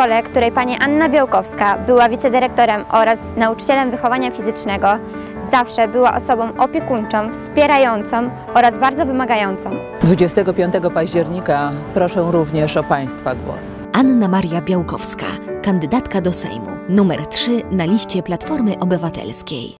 szkole, której pani Anna Białkowska była wicedyrektorem oraz nauczycielem wychowania fizycznego, zawsze była osobą opiekuńczą, wspierającą oraz bardzo wymagającą. 25 października proszę również o Państwa głos. Anna Maria Białkowska, kandydatka do Sejmu, numer 3 na liście Platformy Obywatelskiej.